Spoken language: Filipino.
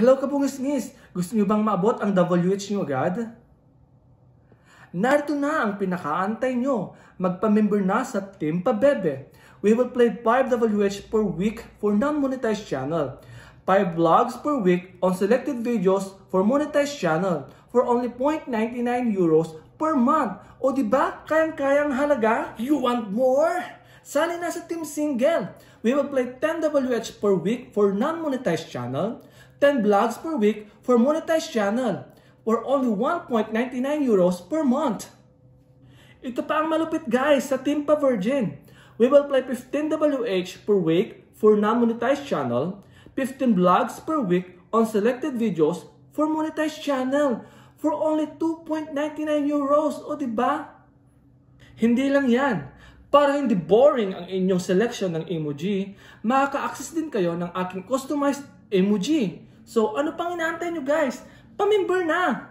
Hello kabungis-ngis! Gusto niyo bang maabot ang WH niyo agad? Narito na ang pinakaantay nyo. Magpa-member na sa Team Pabebe. We will play 5 WH per week for non-monetized channel. 5 vlogs per week on selected videos for monetized channel for only 0.99 euros per month. O di ba? Kayang-kayang halaga? You want more? Sali na sa Team Single. We will play 10 WH per week for non-monetized channel, 10 vlogs per week for monetized channel, for only 1.99 euros per month. Ito pa ang malupit guys sa Team Pa Virgin. We will play 15 WH per week for non-monetized channel, 15 vlogs per week on selected videos for monetized channel for only 2.99 euros. O ba? Hindi lang yan. Para hindi boring ang inyong selection ng emoji, makaka-access din kayo ng aking customized emoji. So ano pang inaantay nyo guys? Pamember na!